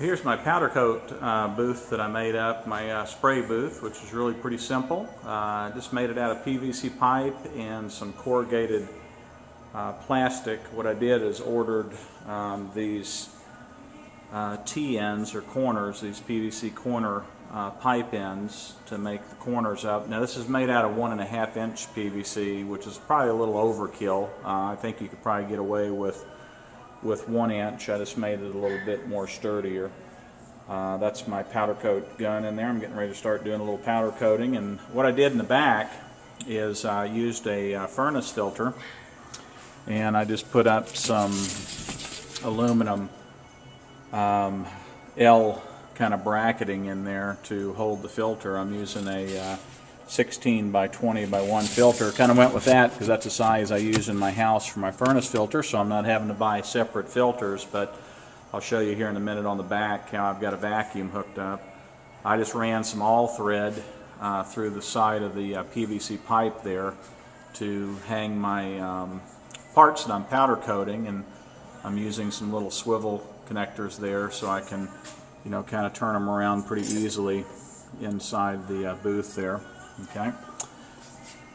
Here's my powder coat uh, booth that I made up, my uh, spray booth, which is really pretty simple. Uh, I just made it out of PVC pipe and some corrugated uh, plastic. What I did is ordered um, these uh, T-ends or corners, these PVC corner uh, pipe ends to make the corners up. Now this is made out of one and a half inch PVC, which is probably a little overkill. I think you could probably get away with with one inch. I just made it a little bit more sturdier. Uh, that's my powder coat gun in there. I'm getting ready to start doing a little powder coating. And what I did in the back is I used a uh, furnace filter and I just put up some aluminum um, L kind of bracketing in there to hold the filter. I'm using a uh, 16 by 20 by 1 filter. Kind of went with that because that's the size I use in my house for my furnace filter, so I'm not having to buy separate filters. But I'll show you here in a minute on the back how I've got a vacuum hooked up. I just ran some all thread uh, through the side of the uh, PVC pipe there to hang my um, parts that I'm powder coating, and I'm using some little swivel connectors there so I can, you know, kind of turn them around pretty easily inside the uh, booth there. Okay.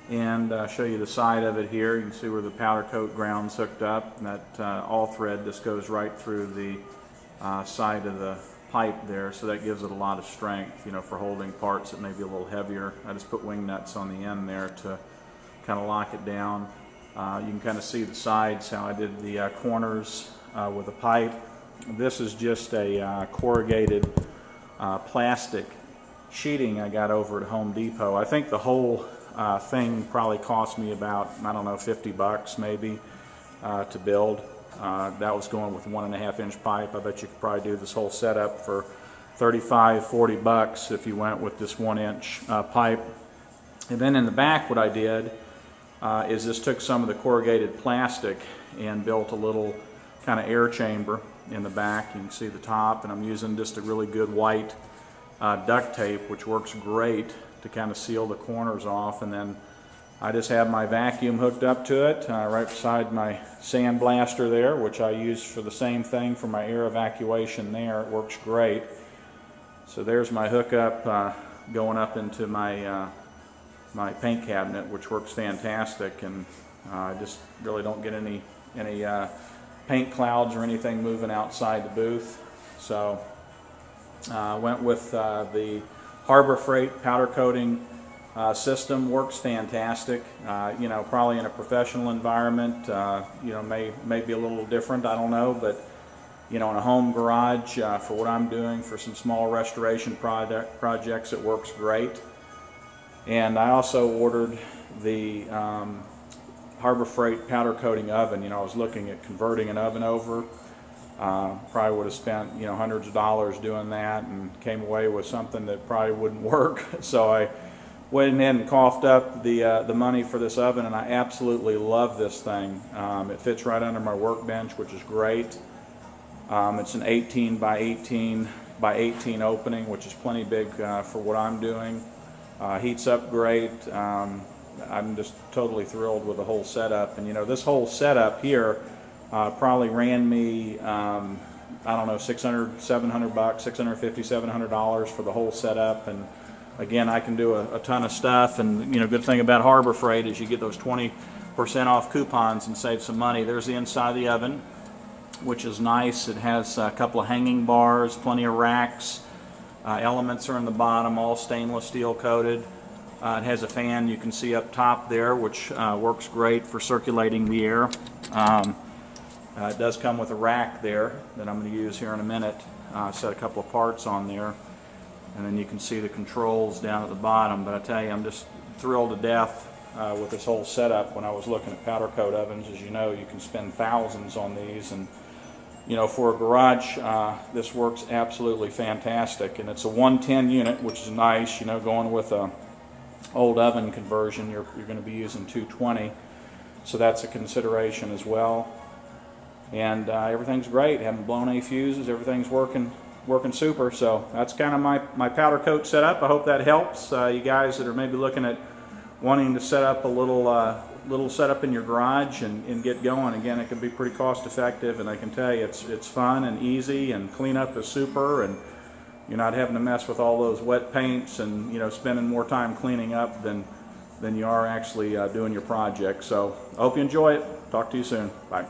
And uh, show you the side of it here. You can see where the powder coat ground's hooked up. That uh, all thread just goes right through the uh, side of the pipe there, so that gives it a lot of strength, you know, for holding parts that may be a little heavier. I just put wing nuts on the end there to kind of lock it down. Uh, you can kind of see the sides, how I did the uh, corners uh, with the pipe. This is just a uh, corrugated uh, plastic sheeting I got over at Home Depot. I think the whole uh, thing probably cost me about, I don't know, 50 bucks maybe to build. that was going with one and a half inch pipe. I bet you could probably do this whole setup for 35, 40 bucks if you went with this one inch pipe. And then in the back what I did uh, is this took some of the corrugated plastic and built a little kind of air chamber in the back. You can see the top, and I'm using just a really good white uh, duct tape, which works great to kind of seal the corners off. And then I just have my vacuum hooked up to it uh, right beside my sand blaster there, which I use for the same thing for my air evacuation there. It works great. So there's my hookup uh, going up into my uh, my paint cabinet, which works fantastic, and uh, I just really don't get any any uh, paint clouds or anything moving outside the booth. So uh, went with uh, the Harbor Freight powder coating uh, system. Works fantastic. Uh, you know, probably in a professional environment, you know, may may be a little different. I don't know, but you know, in a home garage for what I'm doing for some small restoration project projects, it works great. And I also ordered the um, Harbor Freight powder coating oven. You know, I was looking at converting an oven over. Uh, probably would have spent you know hundreds of dollars doing that and came away with something that probably wouldn't work. so I went in and coughed up the uh, the money for this oven, and I absolutely love this thing. Um, it fits right under my workbench, which is great. Um, it's an 18 by 18 by 18 opening, which is plenty big uh, for what I'm doing. Uh, heats up great. Um, I'm just totally thrilled with the whole setup. And you know, this whole setup here uh, probably ran me, um, I don't know, 600, 700 bucks, 650, 700 dollars for the whole setup. And again, I can do a, a, ton of stuff. And you know, good thing about Harbor Freight is you get those 20% off coupons and save some money. There's the inside of the oven, which is nice. It has a couple of hanging bars, plenty of racks. Uh, elements are in the bottom, all stainless steel coated. Uh, it has a fan you can see up top there, which uh, works great for circulating the air. Um, uh, it does come with a rack there that I'm going to use here in a minute. Uh, set a couple of parts on there, and then you can see the controls down at the bottom. But I tell you, I'm just thrilled to death uh, with this whole setup. When I was looking at powder coat ovens, as you know, you can spend thousands on these, and you know, for a garage, uh, this works absolutely fantastic. And it's a 110 unit, which is nice. You know, going with a old oven conversion, you're, you're going to be using 220. So that's a consideration as well. And uh, everything's great. Haven't blown any fuses. Everything's working working super. So that's kind of my, my powder coat setup. I hope that helps uh, you guys that are maybe looking at wanting to set up a little uh, little setup in your garage and, and get going. Again, it can be pretty cost effective, and I can tell you it's it's fun and easy, and cleanup is super, and you're not having to mess with all those wet paints and you know spending more time cleaning up than than you are actually uh, doing your project. So I hope you enjoy it. Talk to you soon. Bye.